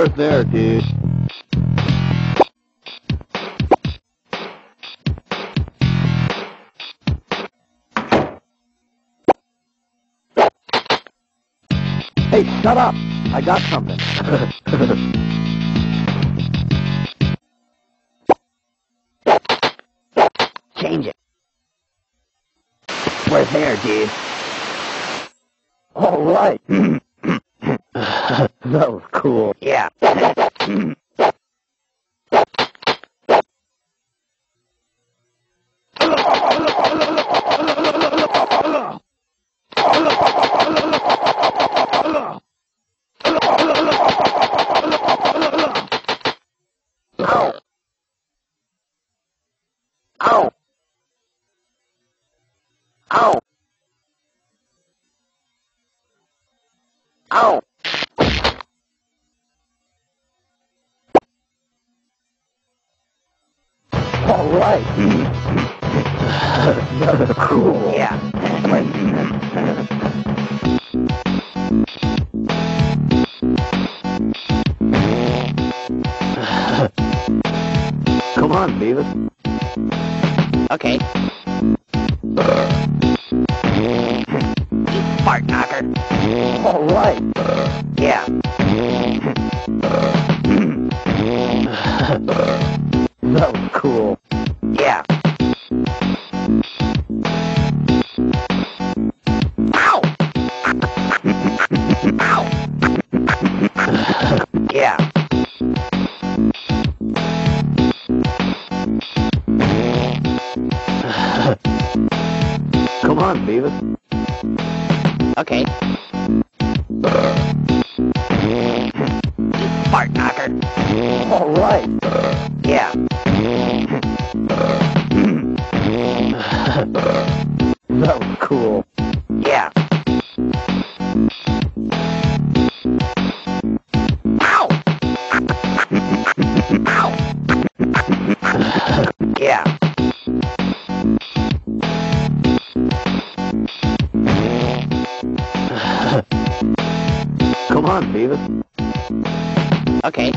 Worth there, dude. Hey, shut up! I got something. Change it. Worth there, dude. All right. that was cool. Yeah. Ow. Right. that was cool. Yeah. Come on, Beavis. Okay. You fart knocker. All right. Yeah. that was cool. yeah. Come on, Beavis. Okay. Fart knocker. All right. Yeah. that was cool. Come on, Beavis. Okay.